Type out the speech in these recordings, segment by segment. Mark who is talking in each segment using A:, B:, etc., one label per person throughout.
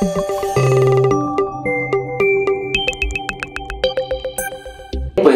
A: Thank you.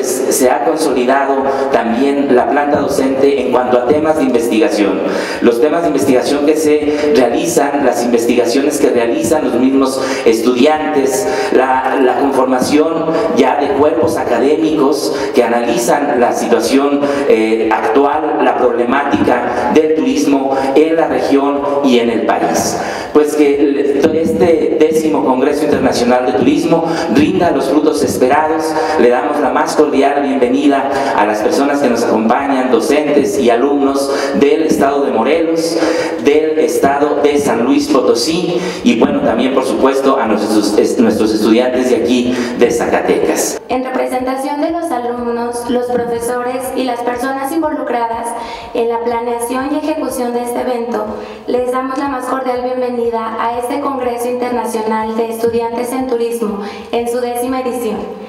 A: Se ha consolidado también la planta docente en cuanto a temas de investigación. Los temas de investigación que se realizan, las investigaciones que realizan los mismos estudiantes, la, la conformación ya de cuerpos académicos que analizan la situación eh, actual, la problemática del turismo en la región y en el país. Pues que este décimo Congreso Internacional de Turismo rinda los frutos esperados. Le damos la más cordial bienvenida a las personas que nos acompañan, docentes y alumnos del Estado de Morelos, del Estado de San Luis Potosí y bueno, también por supuesto a nuestros, nuestros estudiantes de aquí de Zacatecas.
B: En representación de los alumnos, los profesores y las personas involucradas en la planeación y ejecución de este evento, les damos la más cordial bienvenida a este Congreso Internacional de Estudiantes en Turismo en su décima edición.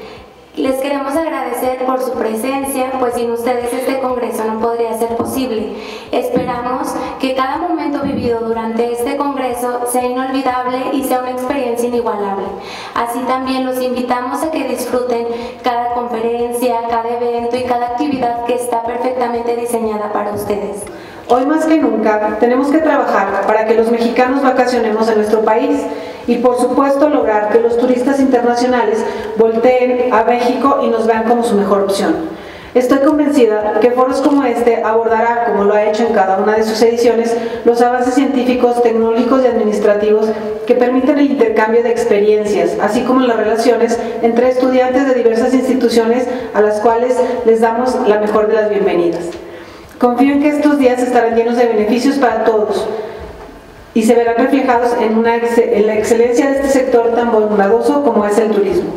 B: Les queremos agradecer por su presencia, pues sin ustedes este congreso no podría ser posible. Esperamos que cada momento vivido durante este congreso sea inolvidable y sea una experiencia inigualable. Así también los invitamos a que disfruten cada conferencia, cada evento y cada actividad que está perfectamente diseñada para ustedes.
C: Hoy más que nunca tenemos que trabajar para que los mexicanos vacacionemos en nuestro país y por supuesto lograr que los turistas internacionales volteen a México y nos vean como su mejor opción. Estoy convencida que foros como este abordará, como lo ha hecho en cada una de sus ediciones, los avances científicos, tecnológicos y administrativos que permiten el intercambio de experiencias, así como las relaciones entre estudiantes de diversas instituciones a las cuales les damos la mejor de las bienvenidas. Confío en que estos días estarán llenos de beneficios para todos, y se verán reflejados en, una, en la excelencia de este sector tan bondadoso como es el turismo.